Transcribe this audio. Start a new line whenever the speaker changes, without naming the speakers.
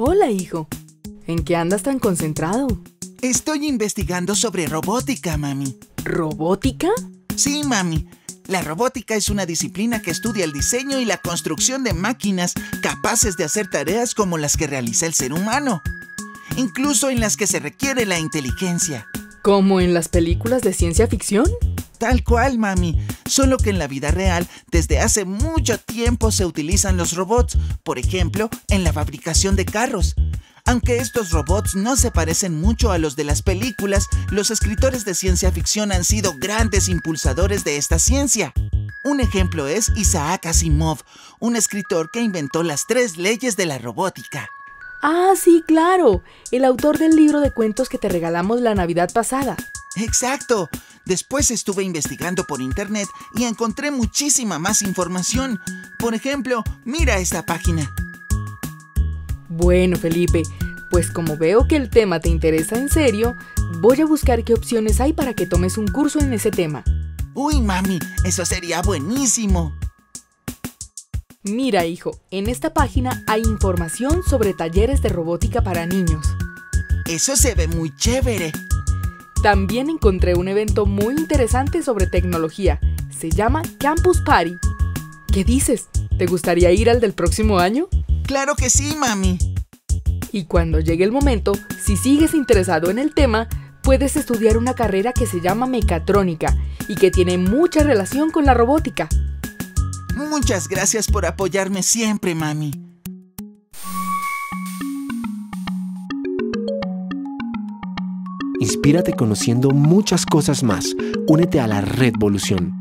Hola, hijo. ¿En qué andas tan concentrado?
Estoy investigando sobre robótica, mami.
¿Robótica?
Sí, mami. La robótica es una disciplina que estudia el diseño y la construcción de máquinas capaces de hacer tareas como las que realiza el ser humano, incluso en las que se requiere la inteligencia.
¿Como en las películas de ciencia ficción?
Tal cual, mami. Solo que en la vida real, desde hace mucho tiempo se utilizan los robots, por ejemplo, en la fabricación de carros. Aunque estos robots no se parecen mucho a los de las películas, los escritores de ciencia ficción han sido grandes impulsadores de esta ciencia. Un ejemplo es Isaac Asimov, un escritor que inventó las tres leyes de la robótica.
Ah, sí, claro. El autor del libro de cuentos que te regalamos la Navidad pasada.
Exacto. Después estuve investigando por internet y encontré muchísima más información. Por ejemplo, mira esta página.
Bueno, Felipe, pues como veo que el tema te interesa en serio, voy a buscar qué opciones hay para que tomes un curso en ese tema.
Uy, mami, eso sería buenísimo.
Mira, hijo, en esta página hay información sobre talleres de robótica para niños.
Eso se ve muy chévere.
También encontré un evento muy interesante sobre tecnología. Se llama Campus Party. ¿Qué dices? ¿Te gustaría ir al del próximo año?
Claro que sí, mami.
Y cuando llegue el momento, si sigues interesado en el tema, puedes estudiar una carrera que se llama mecatrónica y que tiene mucha relación con la robótica.
Muchas gracias por apoyarme siempre, mami.
Inspírate conociendo muchas cosas más. Únete a la Red Volución.